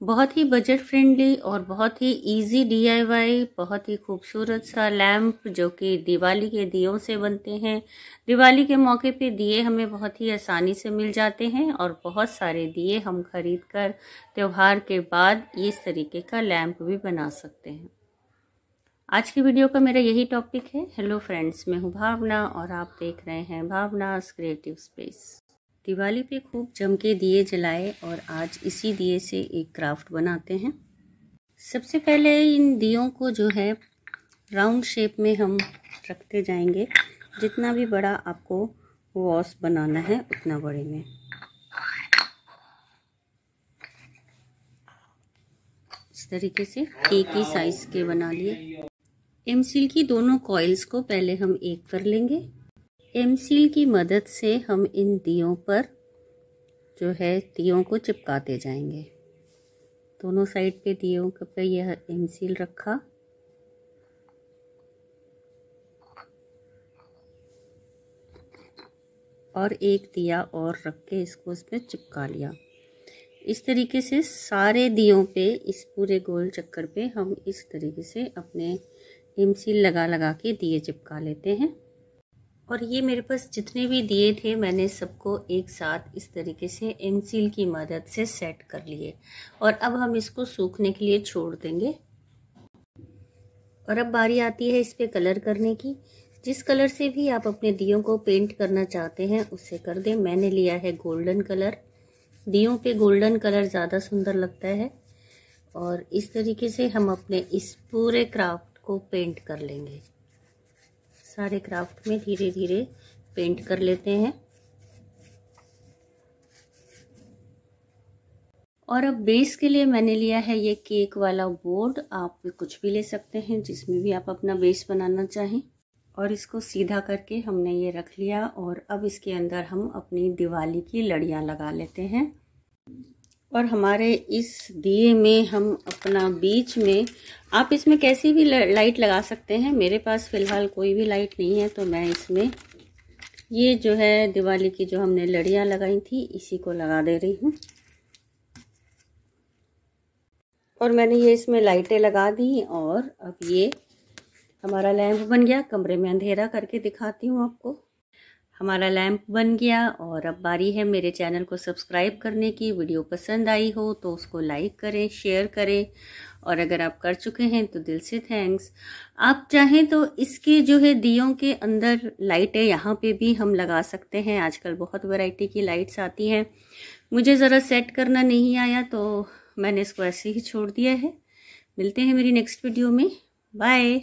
बहुत ही budget friendly और बहुत ही इजी डीआईवाई बहुत ही खूबसूरत सा लैम्प जो कि दिवाली के दियों से बनते हैं। दिवाली के मौके पे दिए हमें बहुत ही आसानी से मिल जाते हैं और बहुत सारे दिए हम खरीद कर त्यौहार के बाद इस तरीके का लैम्प भी बना सकते हैं। आज की वीडियो का मेरा यही टॉपिक है। हेलो फ्रेंड्स मैं हूँ भावना और आप देख रहे हैं भावनास क्रिएटिव स्पेस दिवाली पे खूब जम के दिए जलाए और आज इसी दिए से एक क्राफ्ट बनाते हैं। सबसे पहले इन दियों को जो है, राउंड शेप में हम रखते जाएँगे। जितना भी बड़ा आपको वॉश बनाना है, उतना बड़े में। इस तरीके से एक ही साइज़ के बना लिए। एम की दोनों कॉइल्स को पहले हम एक कर लेंगे। एम सील की मदद से हम इन दियों पर जो है दियों को चिपकाते जाएँगे। दोनों साइड पे दियों पे यह एम सील रखा। और एक दिया और रख के इसको इसमें चिपका लिया। इस तरीके से सारे दियों पे, इस पूरे गोल चक्कर पे हम इस तरीके से अपने एम सील लगा लगा के दिए चिपका लेते हैं। और ये मेरे पास जितने भी दिए थे, मैंने सबको एक साथ इस तरीके से एम सील की मदद से सेट कर लिए। और अब हम इसको सूखने के लिए छोड़ देंगे। और अब बारी आती है इस पर कलर करने की। जिस कलर से भी आप अपने दियों को पेंट करना चाहते हैं उससे कर दें। मैंने लिया है गोल्डन कलर दियों पे गोल्डन कलर ज़्यादा सुंदर लगता है। और इस तरीके से हम अपने इस पूरे क्राफ्ट को पेंट कर लेंगे। सारे क्राफ्ट में धीरे धीरे पेंट कर लेते हैं। और अब बेस के लिए मैंने लिया है ये केक वाला बोर्ड आप कुछ भी ले सकते हैं, जिसमें भी आप अपना बेस बनाना चाहें। और इसको सीधा करके हमने ये रख लिया और अब इसके अंदर हम अपनी दिवाली की लड़ियाँ लगा लेते हैं। और हमारे इस दिए में हम अपना बीच में, आप इसमें कैसी भी लाइट लगा सकते हैं। मेरे पास फ़िलहाल कोई भी लाइट नहीं है तो मैं इसमें, ये जो है दिवाली की जो हमने लड़ियाँ लगाई थी, इसी को लगा दे रही हूँ। और मैंने ये इसमें लाइटें लगा दी और अब ये हमारा लैंप बन गया। कमरे में अंधेरा करके दिखाती हूँ आपको। हमारा लैंप बन गया और अब बारी है मेरे चैनल को सब्सक्राइब करने की। वीडियो पसंद आई हो तो उसको लाइक करें, शेयर करें और अगर आप कर चुके हैं तो दिल से थैंक्स। आप चाहें तो इसके जो है दियों के अंदर लाइटें यहाँ पे भी हम लगा सकते हैं। आजकल बहुत वैरायटी की लाइट्स आती हैं। मुझे ज़रा सेट करना नहीं आया तो मैंने इसको ऐसे ही छोड़ दिया है। मिलते हैं मेरी नेक्स्ट वीडियो में। बाय।